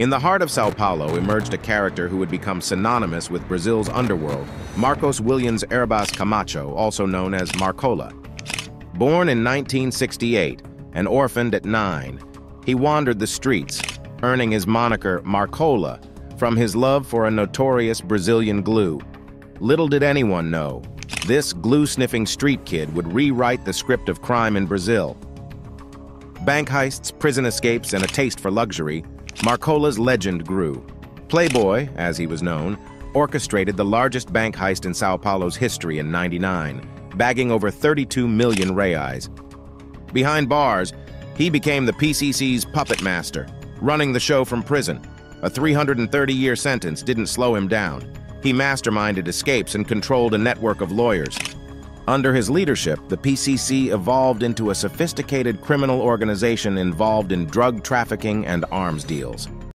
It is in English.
In the heart of Sao Paulo emerged a character who would become synonymous with Brazil's underworld, Marcos Willians Herbas Camacho, also known as Marcola. Born in 1968 and orphaned at nine, he wandered the streets, earning his moniker Marcola from his love for a notorious Brazilian glue. Little did anyone know, this glue-sniffing street kid would rewrite the script of crime in Brazil. Bank heists, prison escapes, and a taste for luxury, Marcola's legend grew. Playboy, as he was known, orchestrated the largest bank heist in Sao Paulo's history in 99, bagging over 32 million reais. Behind bars, he became the PCC's puppet master, running the show from prison. A 330-year sentence didn't slow him down. He masterminded escapes and controlled a network of lawyers. Under his leadership, the PCC evolved into a sophisticated criminal organization involved in drug trafficking and arms deals.